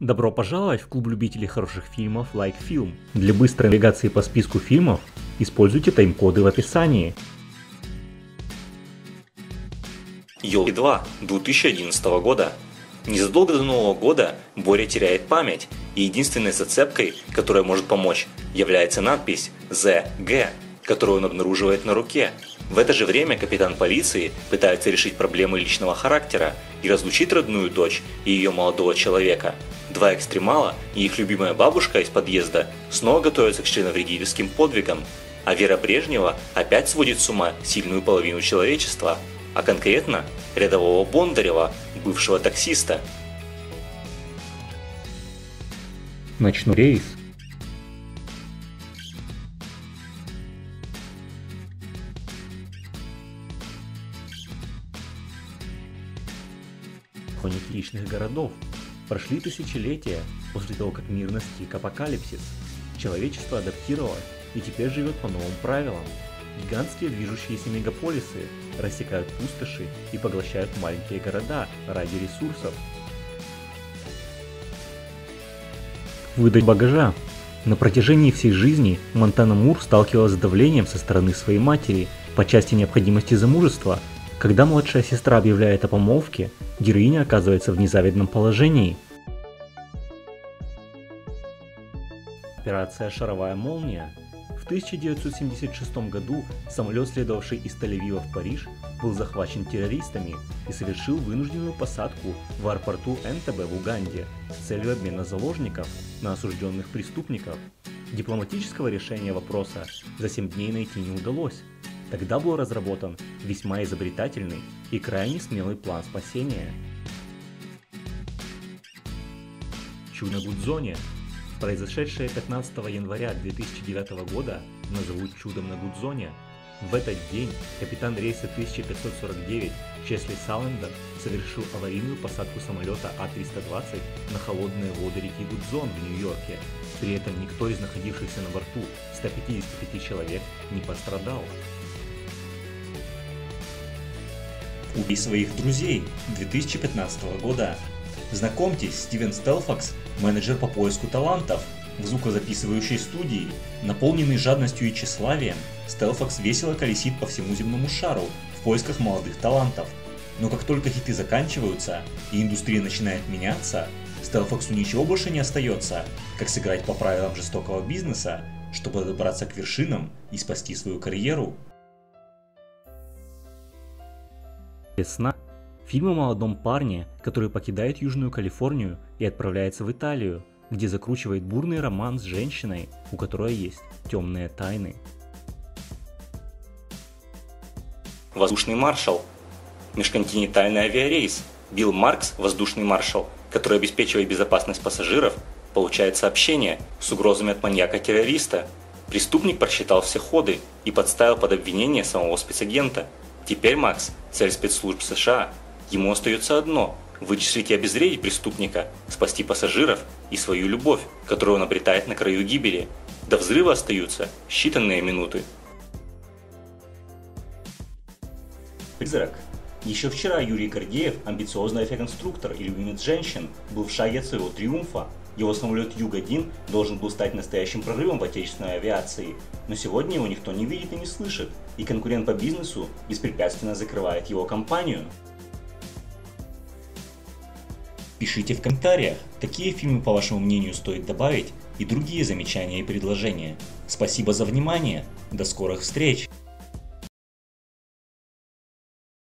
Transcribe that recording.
Добро пожаловать в клуб любителей хороших фильмов Like Film. Для быстрой навигации по списку фильмов используйте тайм-коды в описании. Елки 2 2011 года. Незадолго до Нового года Боря теряет память, и единственной зацепкой, которая может помочь, является надпись «ЗГ», которую он обнаруживает на руке. В это же время капитан полиции пытается решить проблемы личного характера и разлучить родную дочь и ее молодого человека. Два экстремала и их любимая бабушка из подъезда снова готовятся к членовредительским подвигам, а Вера Брежнева опять сводит с ума сильную половину человечества, а конкретно рядового Бондарева, бывшего таксиста. Ночной рейс. Хроники личных городов. Прошли тысячелетия после того, как мир настиг апокалипсис. Человечество адаптировалось и теперь живет по новым правилам. Гигантские движущиеся мегаполисы рассекают пустоши и поглощают маленькие города ради ресурсов. Выдать багажа. На протяжении всей жизни Монтана Мур сталкивалась с давлением со стороны своей матери по части необходимости замужества. Когда младшая сестра объявляет о помолвке, героиня оказывается в незавидном положении. Операция «Шаровая молния» В 1976 году самолет, следовавший из Тель-Авива в Париж, был захвачен террористами и совершил вынужденную посадку в аэропорту Энтебе в Уганде с целью обмена заложников на осужденных преступников. Дипломатического решения вопроса за 7 дней найти не удалось. Тогда был разработан весьма изобретательный и крайне смелый план спасения. Чудо Гудзоне Произошедшее 15 января 2009 года назовут чудом на Гудзоне. В этот день капитан рейса 1549 Чесли Салендер совершил аварийную посадку самолета А-320 на холодные воды реки Гудзон в Нью-Йорке. При этом никто из находившихся на борту 155 человек не пострадал. Убей своих друзей 2015 года. Знакомьтесь, Стивен Стелфакс менеджер по поиску талантов. В звукозаписывающей студии, наполненный жадностью и тщеславием, Стелфакс весело колесит по всему земному шару в поисках молодых талантов. Но как только хиты заканчиваются и индустрия начинает меняться, Стелфаксу ничего больше не остается, как сыграть по правилам жестокого бизнеса, чтобы добраться к вершинам и спасти свою карьеру. Весна Фильм о молодом парне, который покидает Южную Калифорнию и отправляется в Италию, где закручивает бурный роман с женщиной, у которой есть темные тайны. Воздушный маршал. Межконтинентальный авиарейс. Билл Маркс, воздушный маршал, который обеспечивает безопасность пассажиров, получает сообщение с угрозами от маньяка-террориста. Преступник просчитал все ходы и подставил под обвинение самого спецагента. Теперь Макс – цель спецслужб США Ему остается одно – вычислить и обезвредить преступника, спасти пассажиров и свою любовь, которую он обретает на краю гибели. До взрыва остаются считанные минуты. Призрак. Еще вчера Юрий Гордеев, амбициозный авиаконструктор и любимец женщин, был в шаге от своего триумфа. Его самолет Юг-1 должен был стать настоящим прорывом в отечественной авиации, но сегодня его никто не видит и не слышит, и конкурент по бизнесу беспрепятственно закрывает его компанию. Пишите в комментариях, какие фильмы по вашему мнению стоит добавить и другие замечания и предложения. Спасибо за внимание, до скорых встреч!